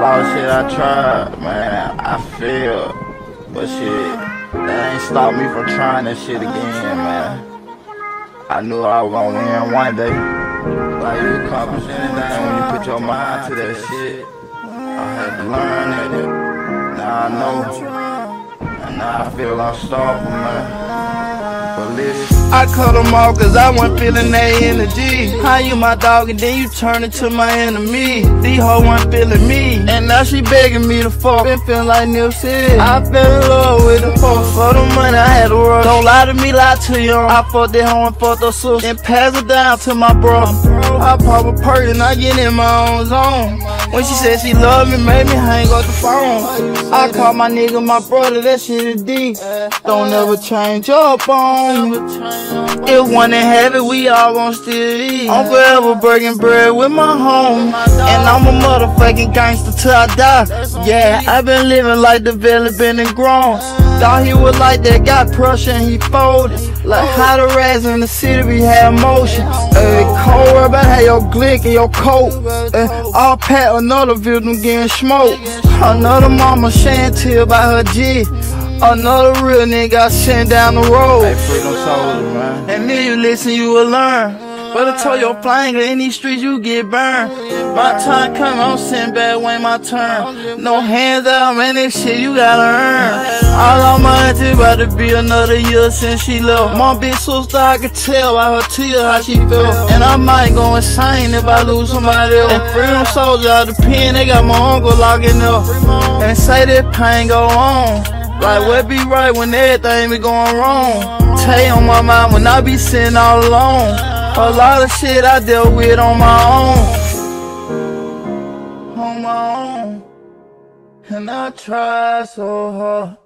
lost shit, I tried, man. I failed. But shit, that ain't stopped me from trying that shit again, man. I knew I was gonna win one day. Like you accomplish anything when you put your mind to that shit. I had to learn that. Now I know. And now I feel unstoppable, man. I cut them off cause I wasn't feeling that energy. How you my dog and then you turn into my enemy. These hoes weren't feeling me. And now she begging me to fuck. Been feeling like Neil said. I fell in love with the fuck. For the money I had to rush. Don't lie to me, lie to you. I fucked that hoe and fucked her sister. Then pass it down to my bro. I pop a perk and I get in my own zone. When she said she loved me, made me hang up the phone. I call my nigga my brother, that shit is deep. Don't ever change up on me. If one in heaven, we all gon' still eat. I'm forever breaking bread with my home. And I'm a motherfucking gangster till I die. Yeah, i been living like developing and growing. Thought he was like that, got pressure and he folded. Like how the rats in the city we had motion. Hey, cold about how your glick and your coat. Hey, all pat another victim getting smoked. Another mama Chantil by her G. Another real nigga sent down the road. Hey, freedom soldiers, man. And then you listen, you will learn. Better tell your flying in these streets, you get burned. My time coming, I'm sitting back when my turn. No hands out, man, this shit you gotta earn. All on my auntie about to be another year since she left. My bitch so sister, I could tell by her tears how she felt. And I might go insane if I lose somebody else. And freedom soldier out the pen, they got my uncle locking up. And say that pain go on. Like what be right when everything be going wrong? Tell on my mind when I be sitting all alone. A lot of shit I dealt with on my own. On my own. And I try so hard.